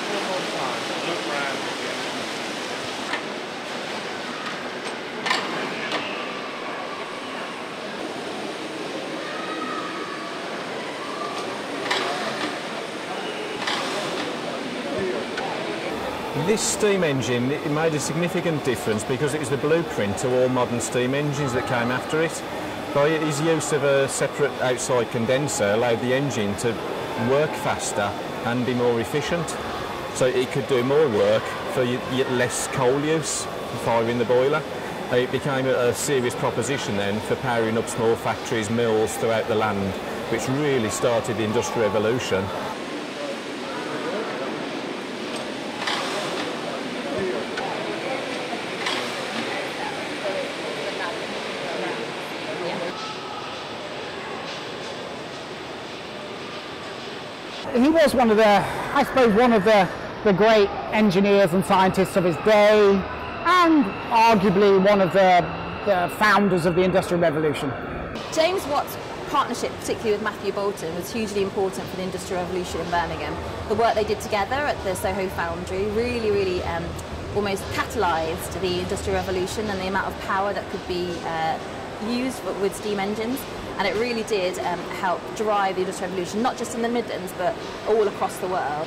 one more time. Look again. This steam engine it made a significant difference because it was the blueprint to all modern steam engines that came after it. By his use of a separate outside condenser allowed the engine to work faster and be more efficient. So it could do more work for less coal use, firing the boiler. It became a serious proposition then for powering up small factories, mills throughout the land, which really started the Industrial Revolution. he was one of the, I suppose, one of the, the great engineers and scientists of his day, and arguably one of the, the founders of the Industrial Revolution. James Watt's partnership, particularly with Matthew Boulton, was hugely important for the Industrial Revolution in Birmingham. The work they did together at the Soho Foundry really, really um, almost catalysed the Industrial Revolution and the amount of power that could be uh, used with steam engines. And it really did um, help drive the Industrial Revolution, not just in the Midlands, but all across the world.